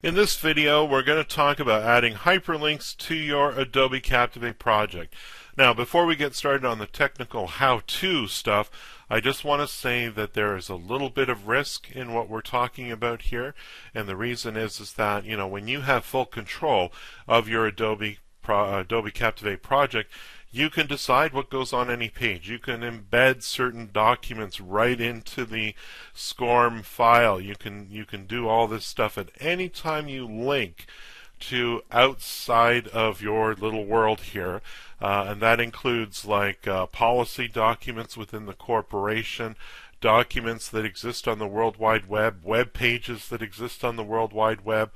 In this video, we're going to talk about adding hyperlinks to your Adobe Captivate project. Now, before we get started on the technical how-to stuff, I just want to say that there is a little bit of risk in what we're talking about here, and the reason is is that you know when you have full control of your Adobe Adobe Captivate project, you can decide what goes on any page. You can embed certain documents right into the SCORM file. You can you can do all this stuff at any time you link to outside of your little world here. Uh, and that includes like uh, policy documents within the corporation, documents that exist on the World Wide Web, web pages that exist on the World Wide Web,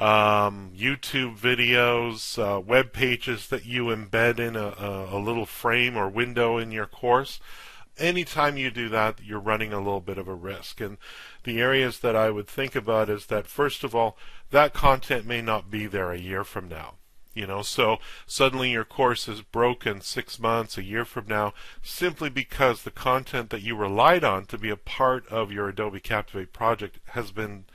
um, YouTube videos, uh, web pages that you embed in a, a, a little frame or window in your course. Anytime you do that, you're running a little bit of a risk. And the areas that I would think about is that, first of all, that content may not be there a year from now. You know, so suddenly your course is broken six months, a year from now, simply because the content that you relied on to be a part of your Adobe Captivate project has been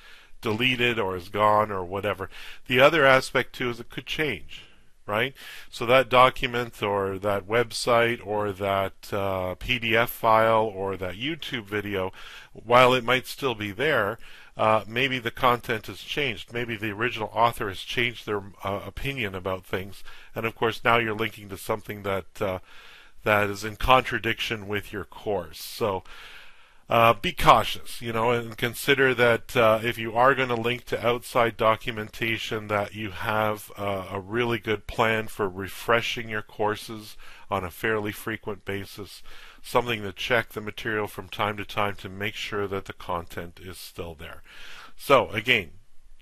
deleted or is gone or whatever. The other aspect too is it could change, right? So that document or that website or that uh, PDF file or that YouTube video, while it might still be there, uh, maybe the content has changed. Maybe the original author has changed their uh, opinion about things, and of course now you're linking to something that uh, that is in contradiction with your course. So uh, be cautious, you know, and consider that uh, if you are going to link to outside documentation, that you have uh, a really good plan for refreshing your courses on a fairly frequent basis, something to check the material from time to time to make sure that the content is still there. So again,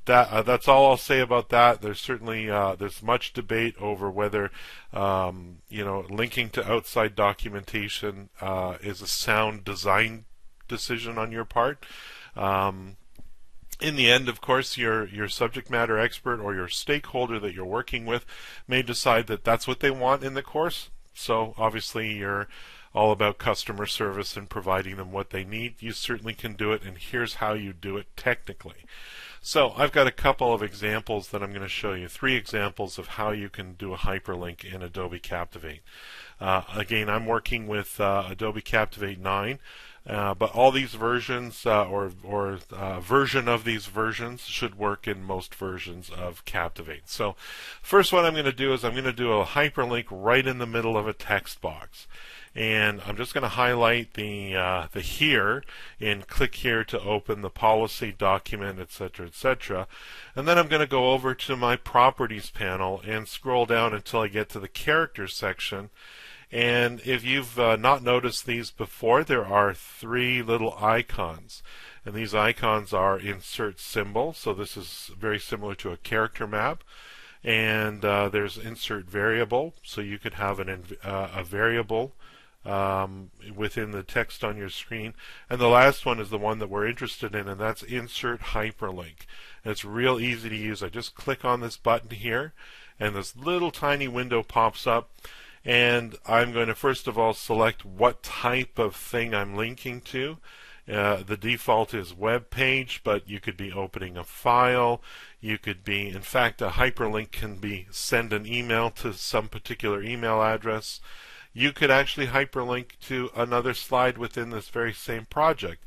that uh, that's all I'll say about that. There's certainly uh, there's much debate over whether um, you know linking to outside documentation uh, is a sound design decision on your part. Um, in the end, of course, your your subject matter expert or your stakeholder that you're working with may decide that that's what they want in the course. So obviously, you're all about customer service and providing them what they need. You certainly can do it, and here's how you do it technically. So I've got a couple of examples that I'm going to show you. Three examples of how you can do a hyperlink in Adobe Captivate. Uh, again, I'm working with uh, Adobe Captivate 9. Uh, but all these versions uh, or or uh, version of these versions should work in most versions of Captivate. So first what I'm going to do is I'm going to do a hyperlink right in the middle of a text box. And I'm just going to highlight the uh, the here and click here to open the policy document, etc., etc. And then I'm going to go over to my properties panel and scroll down until I get to the characters section and if you've uh, not noticed these before, there are three little icons. And these icons are insert symbol, so this is very similar to a character map. And uh, there's insert variable, so you could have an, uh, a variable um, within the text on your screen. And the last one is the one that we're interested in, and that's insert hyperlink. And it's real easy to use. I just click on this button here, and this little tiny window pops up and I'm going to first of all select what type of thing I'm linking to. Uh, the default is web page, but you could be opening a file. You could be, in fact, a hyperlink can be send an email to some particular email address. You could actually hyperlink to another slide within this very same project.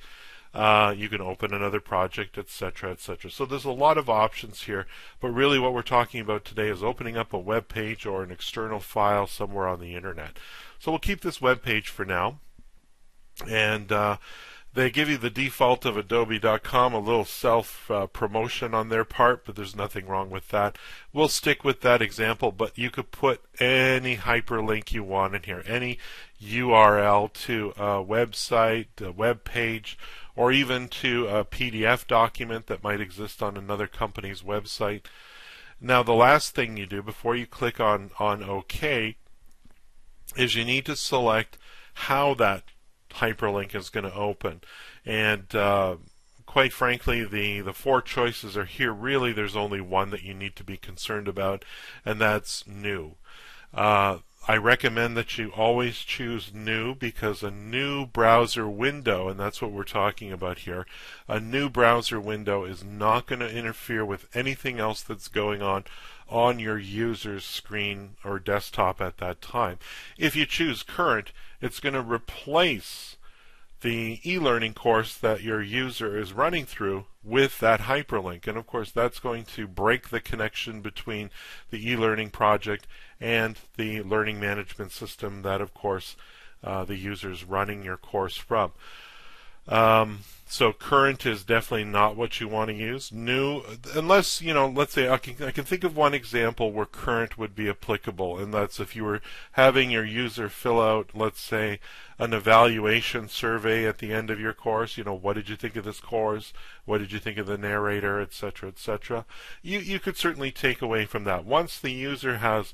Uh, you can open another project, etc., etc. So there's a lot of options here, but really what we're talking about today is opening up a web page or an external file somewhere on the internet. So we'll keep this web page for now, and uh, they give you the default of adobe.com, a little self uh, promotion on their part, but there's nothing wrong with that. We'll stick with that example, but you could put any hyperlink you want in here, any URL to a website, a web page, or even to a PDF document that might exist on another company's website. Now, the last thing you do before you click on, on OK is you need to select how that hyperlink is going to open. And uh, quite frankly, the, the four choices are here. Really, there's only one that you need to be concerned about, and that's new. Uh, I recommend that you always choose new because a new browser window, and that's what we're talking about here, a new browser window is not going to interfere with anything else that's going on on your user's screen or desktop at that time. If you choose current, it's going to replace the e-learning course that your user is running through with that hyperlink. And of course, that's going to break the connection between the e-learning project and the learning management system that, of course, uh, the user is running your course from. Um, so current is definitely not what you want to use. New, unless you know, let's say I can I can think of one example where current would be applicable, and that's if you were having your user fill out, let's say, an evaluation survey at the end of your course. You know, what did you think of this course? What did you think of the narrator, etc., etc. You you could certainly take away from that once the user has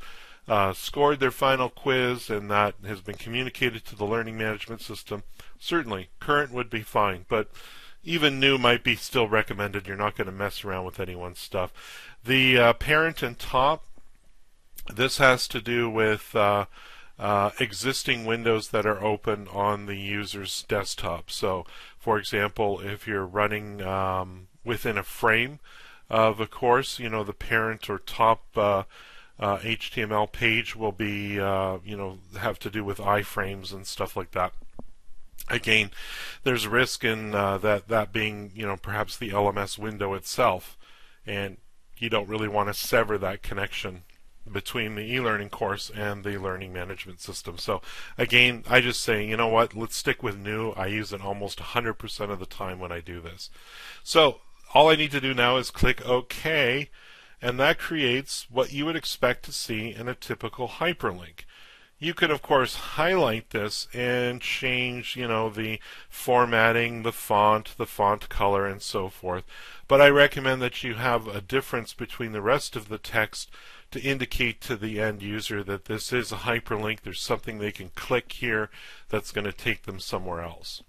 uh, scored their final quiz and that has been communicated to the learning management system, certainly current would be fine. But even new might be still recommended. You're not going to mess around with anyone's stuff. The uh, parent and top, this has to do with uh, uh, existing windows that are open on the user's desktop. So, for example, if you're running um, within a frame of a course, you know, the parent or top uh, HTML page will be, uh, you know, have to do with iframes and stuff like that. Again, there's risk in uh, that that being, you know, perhaps the LMS window itself, and you don't really want to sever that connection between the e-learning course and the learning management system. So again, I just say, you know what, let's stick with new. I use it almost 100% of the time when I do this. So all I need to do now is click OK and that creates what you would expect to see in a typical hyperlink. You could, of course, highlight this and change, you know, the formatting, the font, the font color, and so forth. But I recommend that you have a difference between the rest of the text to indicate to the end user that this is a hyperlink. There's something they can click here that's going to take them somewhere else.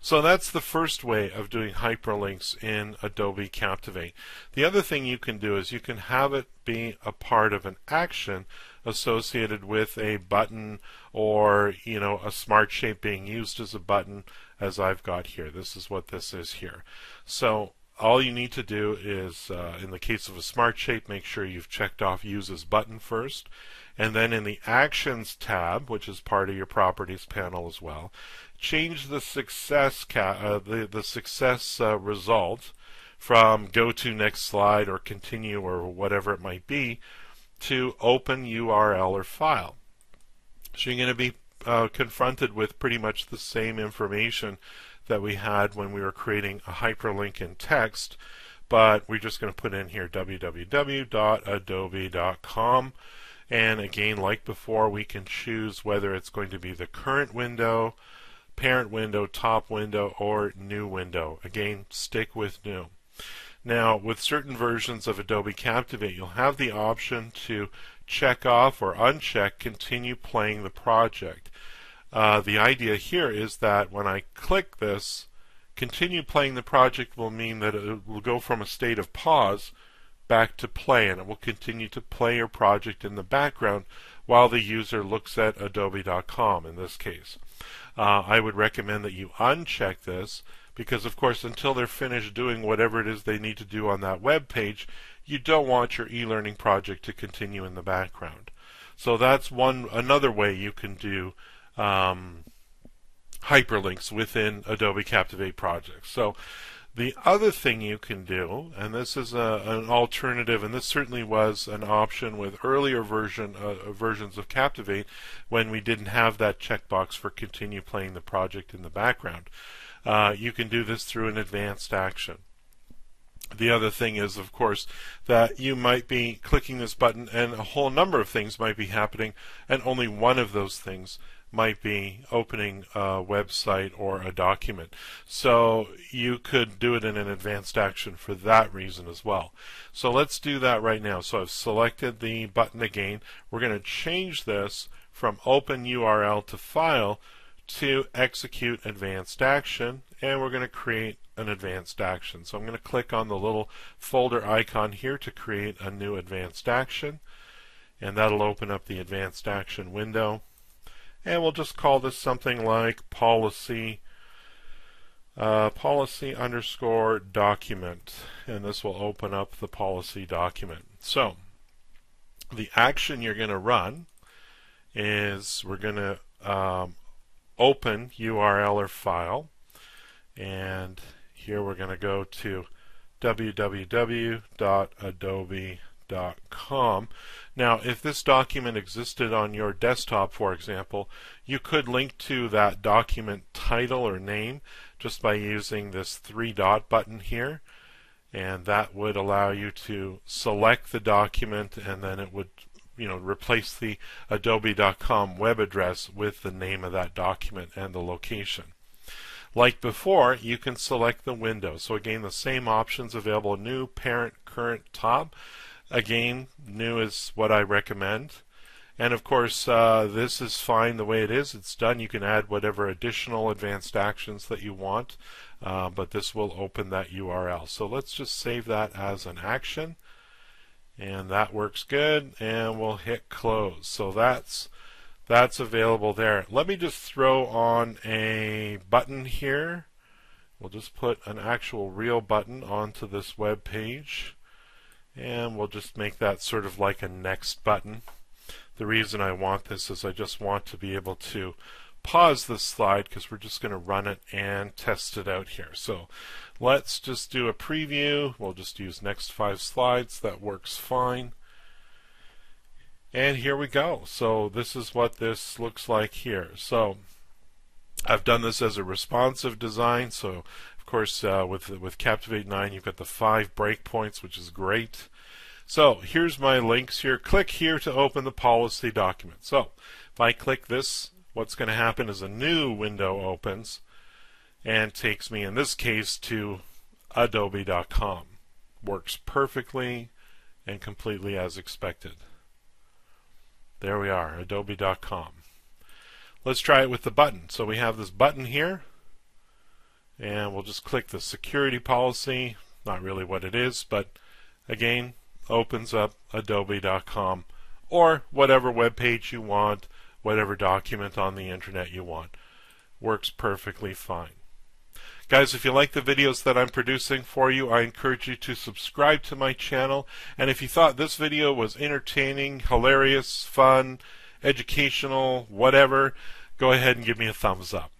So that's the first way of doing hyperlinks in Adobe Captivate. The other thing you can do is you can have it be a part of an action associated with a button or you know a smart shape being used as a button as I've got here. This is what this is here. So all you need to do is, uh, in the case of a smart shape, make sure you've checked off use as button first. And then in the Actions tab, which is part of your Properties panel as well, change the success uh, the the success uh, result from go to next slide or continue or whatever it might be to open URL or file. So you're going to be uh, confronted with pretty much the same information that we had when we were creating a hyperlink in text, but we're just going to put in here www.adobe.com. And again, like before, we can choose whether it's going to be the current window, parent window, top window, or new window. Again, stick with new. Now, with certain versions of Adobe Captivate, you'll have the option to check off or uncheck continue playing the project. Uh, the idea here is that when I click this, continue playing the project will mean that it will go from a state of pause back to play, and it will continue to play your project in the background while the user looks at adobe.com in this case uh, I would recommend that you uncheck this because, of course, until they're finished doing whatever it is they need to do on that web page, you don't want your e-learning project to continue in the background. So that's one another way you can do um, hyperlinks within Adobe Captivate projects. So the other thing you can do, and this is a, an alternative, and this certainly was an option with earlier version uh, versions of Captivate when we didn't have that checkbox for continue playing the project in the background. Uh, you can do this through an advanced action. The other thing is, of course, that you might be clicking this button and a whole number of things might be happening, and only one of those things might be opening a website or a document. So you could do it in an advanced action for that reason as well. So let's do that right now. So I've selected the button again. We're going to change this from open URL to file to execute advanced action and we're going to create an advanced action. So I'm going to click on the little folder icon here to create a new advanced action and that'll open up the advanced action window. And we'll just call this something like policy uh, policy underscore document, and this will open up the policy document. So the action you're going to run is we're going to um, open URL or file, and here we're going to go to www.adobe.com. Now, if this document existed on your desktop, for example, you could link to that document title or name just by using this three dot button here and that would allow you to select the document and then it would you know replace the adobe.com web address with the name of that document and the location. Like before you can select the window. So again the same options available new parent current top again new is what I recommend and of course, uh, this is fine the way it is. It's done. You can add whatever additional advanced actions that you want, uh, but this will open that URL. So let's just save that as an action. And that works good. And we'll hit close. So that's that's available there. Let me just throw on a button here. We'll just put an actual real button onto this web page. And we'll just make that sort of like a next button. The reason I want this is I just want to be able to pause this slide because we're just going to run it and test it out here. So let's just do a preview. We'll just use next five slides. That works fine. And here we go. So this is what this looks like here. So I've done this as a responsive design. So course uh, with with Captivate 9 you've got the five breakpoints which is great. So here's my links here. Click here to open the policy document. So if I click this, what's going to happen is a new window opens and takes me, in this case, to adobe.com. Works perfectly and completely as expected. There we are, adobe.com. Let's try it with the button. So we have this button here, and we'll just click the security policy. Not really what it is, but again, opens up adobe.com or whatever web page you want, whatever document on the internet you want. Works perfectly fine. Guys, if you like the videos that I'm producing for you, I encourage you to subscribe to my channel. And if you thought this video was entertaining, hilarious, fun, educational, whatever, go ahead and give me a thumbs up.